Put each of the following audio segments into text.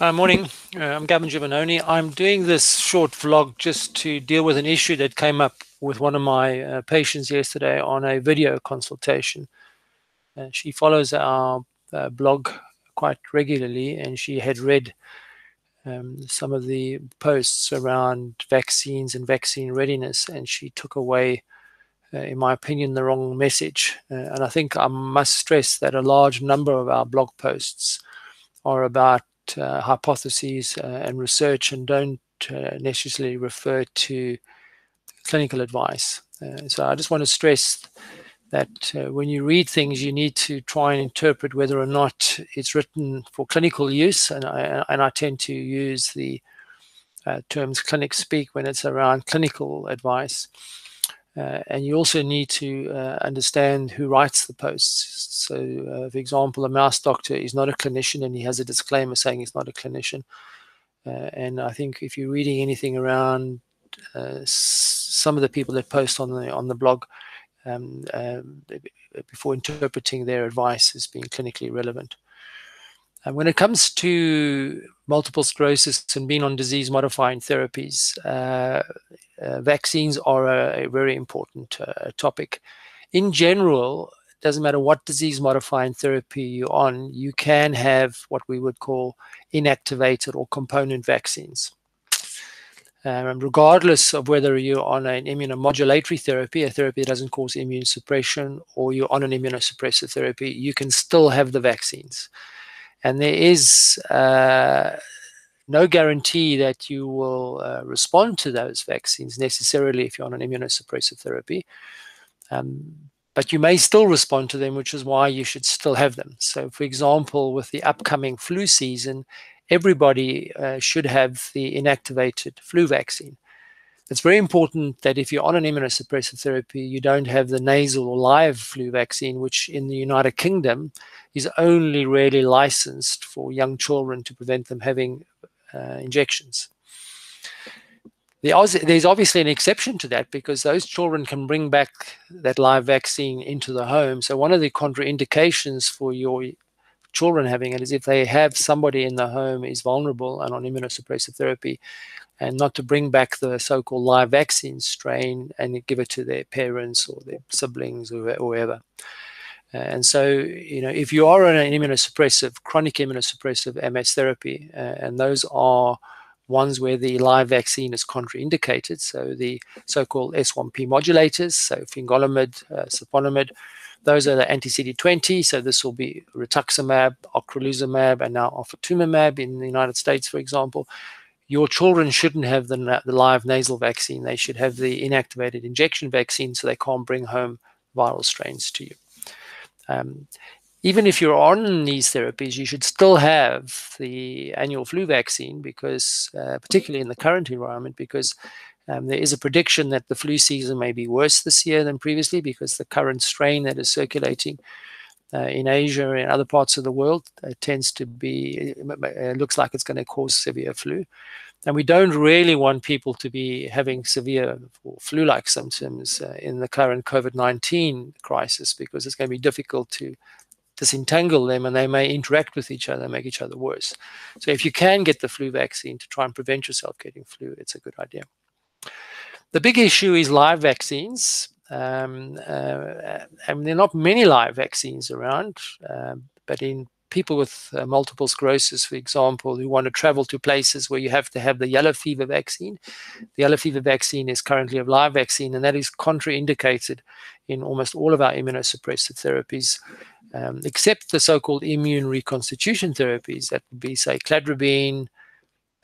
Uh, morning, uh, I'm Gavin Giovannoni. I'm doing this short vlog just to deal with an issue that came up with one of my uh, patients yesterday on a video consultation. Uh, she follows our uh, blog quite regularly and she had read um, some of the posts around vaccines and vaccine readiness and she took away uh, in my opinion, the wrong message. and I think I must stress that a large number of our blog posts are about uh, hypotheses uh, and research and don't uh, necessarily refer to clinical advice. so I just want to stress that uh, when you read things, you need to try and interpret whether or not it's written for clinical use. And I, and I tend to use the uh, terms clinic speak when it's around clinical advice. Uh, and you also need to uh, understand who writes the posts. So, uh, for example, a mouse doctor is not a clinician and he has a disclaimer saying he's not a clinician. Uh, and I think if you're reading anything around uh, some of the people that post on the on the blog um, um, before interpreting their advice as being clinically relevant. And when it comes to multiple sclerosis and being on disease modifying therapies, uh, uh, vaccines are a, a very important uh, topic. In general, it doesn't matter what disease modifying therapy you're on, you can have what we would call inactivated or component vaccines. Um, regardless of whether you're on an immunomodulatory therapy, a therapy that doesn't cause immune suppression, or you're on an immunosuppressive therapy, you can still have the vaccines. And there is uh, no guarantee that you will uh, respond to those vaccines necessarily if you're on an immunosuppressive therapy. Um, but you may still respond to them, which is why you should still have them. So, for example, with the upcoming flu season, everybody uh, should have the inactivated flu vaccine. It's very important that if you're on an immunosuppressive therapy, you don't have the nasal or live flu vaccine, which in the United Kingdom is only really licensed for young children to prevent them having uh, injections. There's obviously an exception to that because those children can bring back that live vaccine into the home. So one of the contraindications for your children having it is if they have somebody in the home is vulnerable and on immunosuppressive therapy, and not to bring back the so-called live vaccine strain and give it to their parents or their siblings or whoever. And so, you know, if you are on an immunosuppressive, chronic immunosuppressive MS therapy, uh, and those are ones where the live vaccine is contraindicated, so the so-called S1P modulators, so fingolimod, uh, siponimod, those are the anti-CD20, so this will be rituximab, ocrelizumab, and now ofatumumab in the United States, for example. Your children shouldn't have the, the live nasal vaccine. They should have the inactivated injection vaccine so they can't bring home viral strains to you. Um, even if you're on these therapies, you should still have the annual flu vaccine because, uh, particularly in the current environment, because um, there is a prediction that the flu season may be worse this year than previously because the current strain that is circulating in Asia and other parts of the world uh, tends to be, uh, looks like it's going to cause severe flu. And we don't really want people to be having severe flu-like symptoms uh, in the current COVID-19 crisis because it's going to be difficult to disentangle them and they may interact with each other and make each other worse. So if you can get the flu vaccine to try and prevent yourself getting flu, it's a good idea. The big issue is live vaccines. Um, uh, and there are not many live vaccines around, uh, but in people with uh, multiple sclerosis, for example, who want to travel to places where you have to have the yellow fever vaccine. The yellow fever vaccine is currently a live vaccine, and that is contraindicated in almost all of our immunosuppressive therapies, um, except the so-called immune reconstitution therapies. That would be, say, cladribine,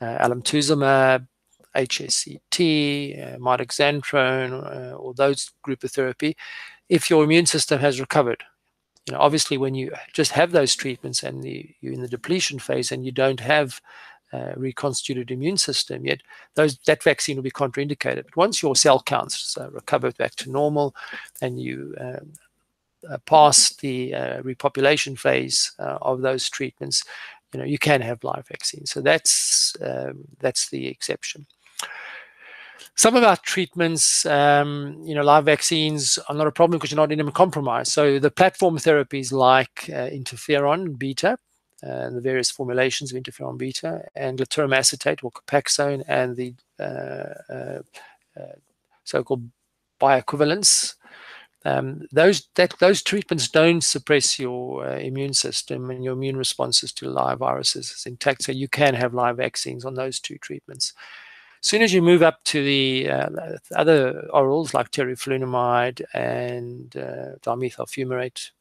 uh, alemtuzumab, HSCT, uh, mitoxantrone, uh, or those group of therapy, if your immune system has recovered you know, obviously when you just have those treatments and the, you're in the depletion phase and you don't have a reconstituted immune system yet, those that vaccine will be contraindicated. But once your cell counts uh, recover back to normal and you um, uh, pass the uh, repopulation phase uh, of those treatments, you know, you can have live vaccines. So that's um, that's the exception. Some of our treatments, um, you know, live vaccines are not a problem because you're not immunocompromised. So the platform therapies like uh, interferon beta, and the various formulations of interferon beta, and glatiramer acetate or Copaxone, and the uh, uh, uh, so-called bioequivalence. Um, those that those treatments don't suppress your uh, immune system and your immune responses to live viruses is intact. So you can have live vaccines on those two treatments. As soon as you move up to the uh, other orals like teriflunomide and uh, dimethyl fumarate,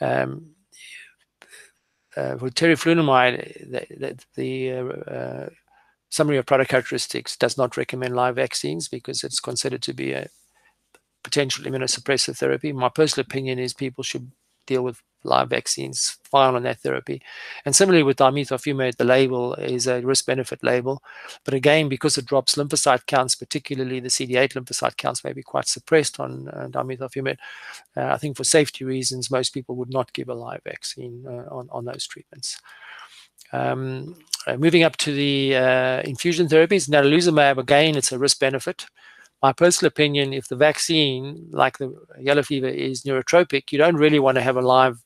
um, uh, with teriflunomide, the, the, the uh, summary of product characteristics does not recommend live vaccines because it's considered to be a potential immunosuppressive therapy. My personal opinion is people should deal with live vaccines, fine on that therapy. And similarly with dimethyl fumarate, the label is a risk-benefit label. But again, because it drops lymphocyte counts, particularly the CD8 lymphocyte counts may be quite suppressed on uh, dimethyl fumarate. Uh, I think for safety reasons, most people would not give a live vaccine uh, on, on those treatments. Um, uh, moving up to the uh, infusion therapies, natalizumab, again, it's a risk-benefit my personal opinion, if the vaccine, like the yellow fever, is neurotropic, you don't really want to have a live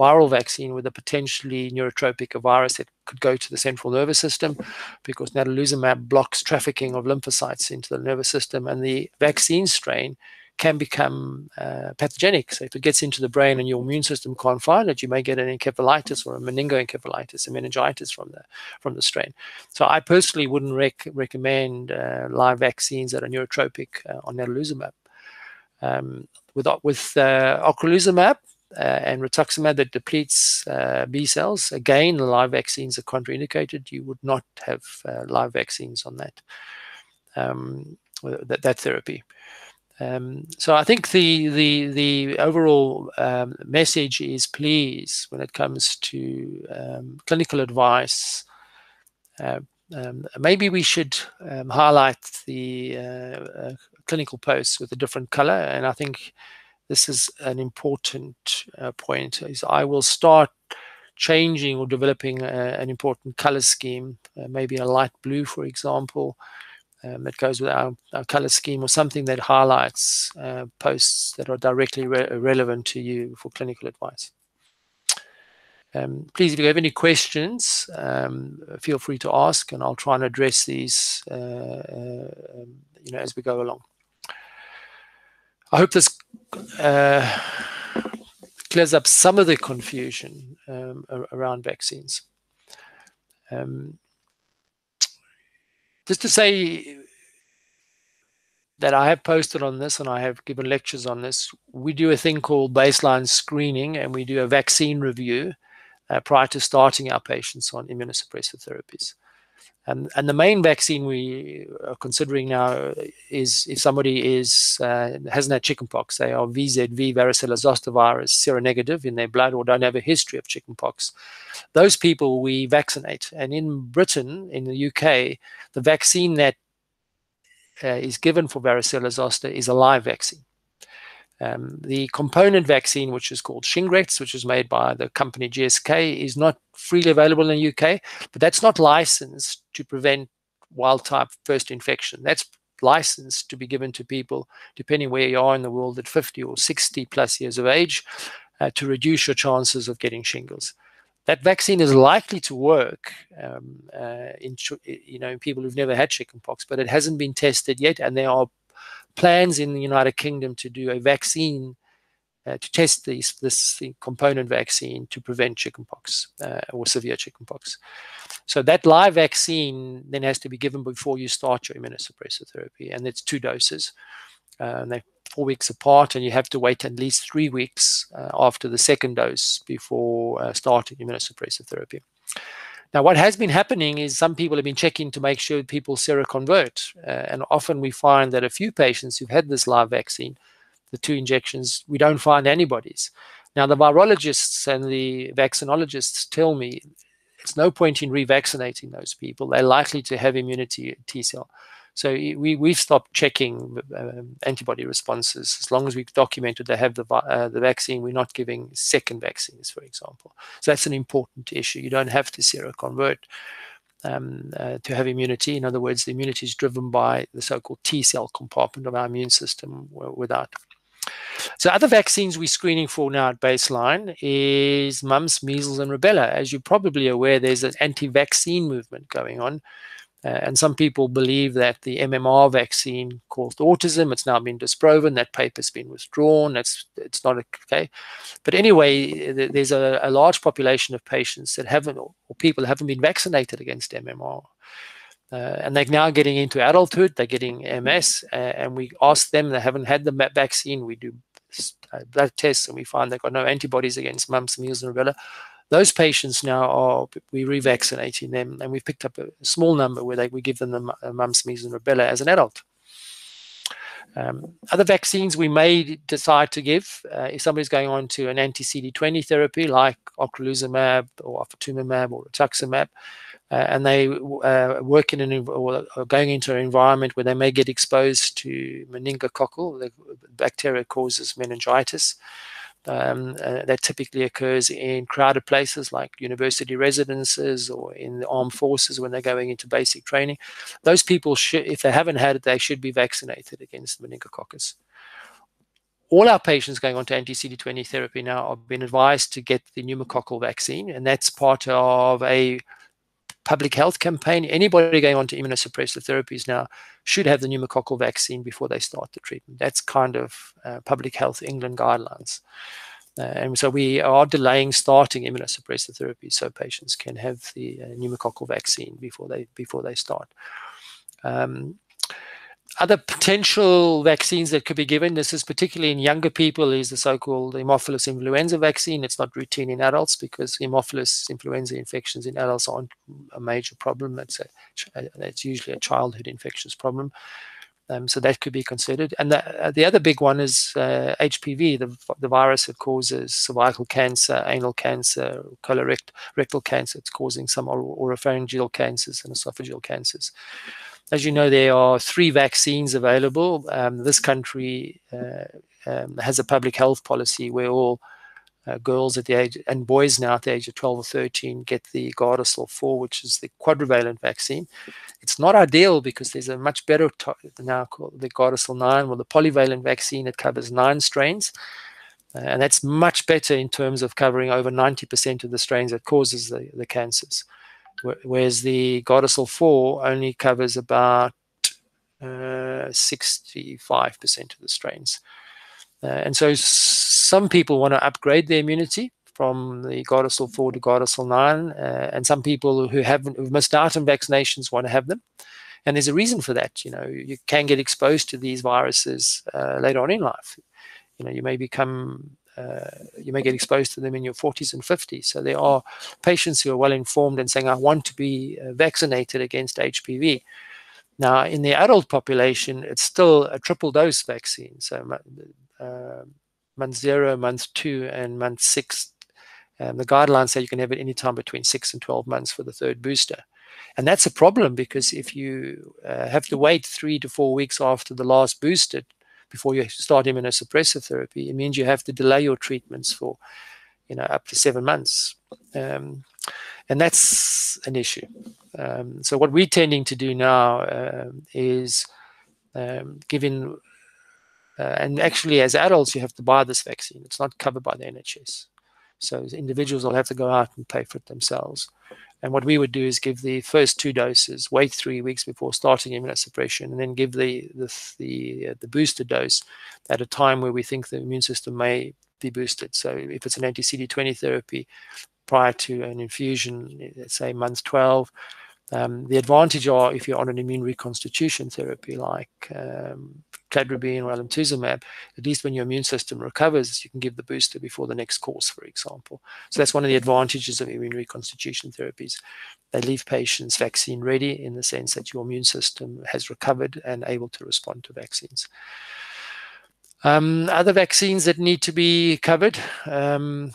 viral vaccine with a potentially neurotropic virus that could go to the central nervous system because natalizumab blocks trafficking of lymphocytes into the nervous system and the vaccine strain can become uh, pathogenic. So if it gets into the brain and your immune system can't find it, you may get an encephalitis or a meningoencephalitis, a meningitis from the from the strain. So I personally wouldn't rec recommend uh, live vaccines that are neurotropic uh, on natalizumab. Um, with with uh, ocrelizumab, uh, and rituximab that depletes uh, B cells. Again, live vaccines are contraindicated. You would not have uh, live vaccines on that um, that, that therapy. Um, so I think the the the overall um, message is please when it comes to um, clinical advice. Uh, um, maybe we should um, highlight the uh, uh, clinical posts with a different color, and I think this is an important uh, point. Is I will start changing or developing a, an important color scheme, uh, maybe a light blue, for example, um, that goes with our, our, color scheme or something that highlights uh, posts that are directly re relevant to you for clinical advice. Um, please, if you have any questions, um, feel free to ask, and I'll try and address these, uh, uh, you know, as we go along. I hope this uh, clears up some of the confusion um, around vaccines. Um, just to say that I have posted on this and I have given lectures on this, we do a thing called baseline screening and we do a vaccine review uh, prior to starting our patients on immunosuppressive therapies. And, and the main vaccine we are considering now is if somebody is uh, hasn't had chickenpox, they are VZV, varicella zoster virus, seronegative in their blood or don't have a history of chickenpox. Those people we vaccinate. And in Britain, in the UK, the vaccine that uh, is given for varicella zoster is a live vaccine. Um, the component vaccine, which is called Shingrix, which is made by the company GSK, is not freely available in the UK, but that's not licensed to prevent wild type first infection. That's licensed to be given to people, depending where you are in the world, at 50 or 60 plus years of age, uh, to reduce your chances of getting shingles. That vaccine is likely to work um, uh, in you know in people who've never had chickenpox, but it hasn't been tested yet, and there are plans in the United Kingdom to do a vaccine uh, to test these, this component vaccine to prevent chickenpox uh, or severe chickenpox. So that live vaccine then has to be given before you start your immunosuppressive therapy, and it's two doses. Uh, and they're four weeks apart, and you have to wait at least three weeks uh, after the second dose before uh, starting immunosuppressive therapy. Now, what has been happening is some people have been checking to make sure people seroconvert. Uh, and often we find that a few patients who've had this live vaccine, the two injections, we don't find antibodies. Now, the virologists and the vaccinologists tell me it's no point in revaccinating those people. They're likely to have immunity T cell. So we, we've stopped checking um, antibody responses. As long as we've documented they have the, uh, the vaccine, we're not giving second vaccines, for example. So that's an important issue. You don't have to seroconvert um, uh, to have immunity. In other words, the immunity is driven by the so-called T cell compartment of our immune system without. So other vaccines we're screening for now at baseline is mumps, measles, and rubella. As you're probably aware, there's an anti-vaccine movement going on. Uh, and some people believe that the MMR vaccine caused autism. It's now been disproven. That paper's been withdrawn. That's it's not okay. But anyway, there's a, a large population of patients that haven't, or people haven't been vaccinated against MMR. Uh, and they're now getting into adulthood. They're getting MS, uh, and we ask them. They haven't had the vaccine. We do uh, blood tests, and we find they've got no antibodies against mumps, measles, and rubella those patients now are we're revaccinating them, and we've picked up a small number where they, we give them the uh, mumps, measles, and rubella as an adult. Um, other vaccines we may decide to give uh, if somebody's going on to an anti-CD20 therapy like ocrelizumab or ofatumumab or rituximab, uh, and they uh, work in an or going into an environment where they may get exposed to meningococcal, the bacteria causes meningitis. Um, uh, that typically occurs in crowded places like university residences or in the armed forces when they're going into basic training. Those people if they haven't had it, they should be vaccinated against the meningococcus. All our patients going on to anti-CD20 therapy now are being advised to get the pneumococcal vaccine, and that's part of a public health campaign. Anybody going on to immunosuppressive therapies now should have the pneumococcal vaccine before they start the treatment. That's kind of uh, Public Health England guidelines. Uh, and so we are delaying starting immunosuppressive therapy so patients can have the uh, pneumococcal vaccine before they before they start. Um, other potential vaccines that could be given, this is particularly in younger people, is the so-called Haemophilus influenza vaccine. It's not routine in adults because Haemophilus influenza infections in adults aren't a major problem. It's, a, it's usually a childhood infectious problem. Um, so that could be considered. And the, uh, the other big one is uh, HPV, the, the virus that causes cervical cancer, anal cancer, colorectal cancer. It's causing some oropharyngeal cancers and esophageal cancers. As you know, there are three vaccines available. Um, this country uh, um, has a public health policy where all uh, girls at the age and boys now at the age of 12 or 13 get the Gardasil 4, which is the quadrivalent vaccine. It's not ideal because there's a much better now called the Gardasil 9, or the polyvalent vaccine that covers nine strains. Uh, and that's much better in terms of covering over 90% of the strains that causes the, the cancers whereas the Gardasil 4 only covers about 65% uh, of the strains. Uh, and so some people want to upgrade their immunity from the Gardasil 4 to Gardasil 9, uh, and some people who haven't who've missed out on vaccinations want to have them. And there's a reason for that. You know, you can get exposed to these viruses uh, later on in life. You know, you may become you may get exposed to them in your 40s and 50s. So there are patients who are well informed and saying, I want to be uh, vaccinated against HPV. Now, in the adult population, it's still a triple dose vaccine. So uh, month zero, month two, and month six. Um, the guidelines say you can have it anytime between six and 12 months for the third booster. And that's a problem because if you uh, have to wait three to four weeks after the last booster before you start immunosuppressive therapy, it means you have to delay your treatments for, you know, up to seven months. Um, and that's an issue. Um, so what we're tending to do now uh, is um, giving, uh, and actually as adults, you have to buy this vaccine. It's not covered by the NHS. So individuals will have to go out and pay for it themselves. And what we would do is give the first two doses, wait three weeks before starting immunosuppression, and then give the the the, uh, the booster dose at a time where we think the immune system may be boosted. So if it's an anti-CD20 therapy prior to an infusion, let's say month 12, um, the advantage are if you're on an immune reconstitution therapy like um, cladribine or alemtuzumab, at least when your immune system recovers, you can give the booster before the next course, for example. So that's one of the advantages of immune reconstitution therapies. They leave patients vaccine ready in the sense that your immune system has recovered and able to respond to vaccines. Um, other vaccines that need to be covered. Um,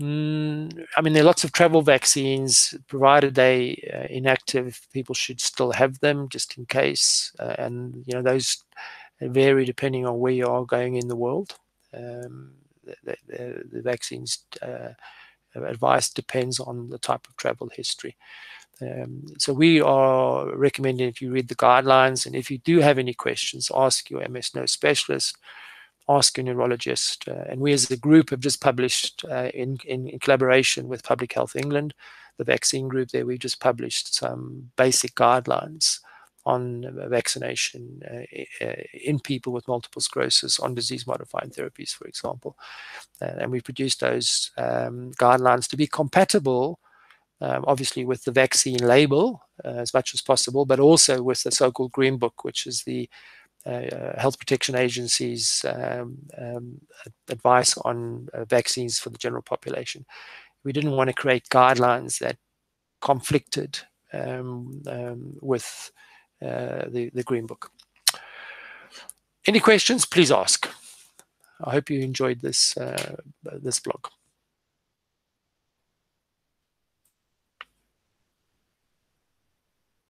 Mm, I mean, there are lots of travel vaccines, provided they uh, inactive, people should still have them just in case. Uh, and, you know, those vary depending on where you are going in the world. Um, the, the, the, vaccines uh, advice depends on the type of travel history. Um, so we are recommending if you read the guidelines and if you do have any questions, ask your MS Nurse specialist ask a neurologist. Uh, and we as a group have just published uh, in, in, in, collaboration with Public Health England, the vaccine group there, we've just published some basic guidelines on vaccination uh, uh, in people with multiple sclerosis on disease modifying therapies, for example. Uh, and we produced those um, guidelines to be compatible um, obviously with the vaccine label uh, as much as possible, but also with the so-called Green Book, which is the Health Protection agencies' um, um, advice on uh, vaccines for the general population. We didn't want to create guidelines that conflicted um, with uh, the, the Green Book. Any questions, please ask. I hope you enjoyed this, uh, this blog.